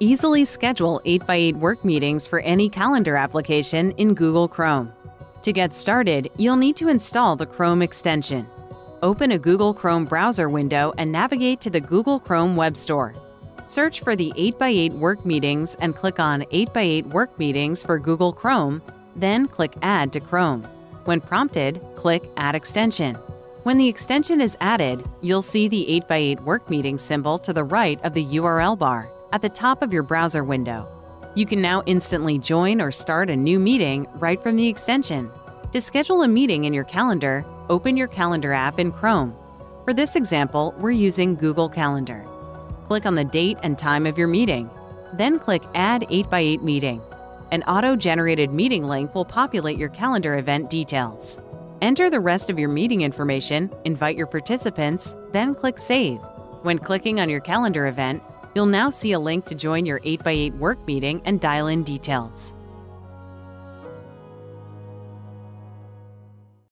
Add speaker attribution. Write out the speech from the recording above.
Speaker 1: Easily schedule 8x8 work meetings for any calendar application in Google Chrome. To get started, you'll need to install the Chrome extension. Open a Google Chrome browser window and navigate to the Google Chrome Web Store. Search for the 8x8 Work Meetings and click on 8x8 Work Meetings for Google Chrome, then click Add to Chrome. When prompted, click Add Extension. When the extension is added, you'll see the 8x8 Work Meeting symbol to the right of the URL bar at the top of your browser window. You can now instantly join or start a new meeting right from the extension. To schedule a meeting in your calendar, open your Calendar app in Chrome. For this example, we're using Google Calendar. Click on the date and time of your meeting. Then click Add 8x8 Meeting. An auto generated meeting link will populate your calendar event details. Enter the rest of your meeting information, invite your participants, then click Save. When clicking on your calendar event, you'll now see a link to join your 8x8 work meeting and dial in details.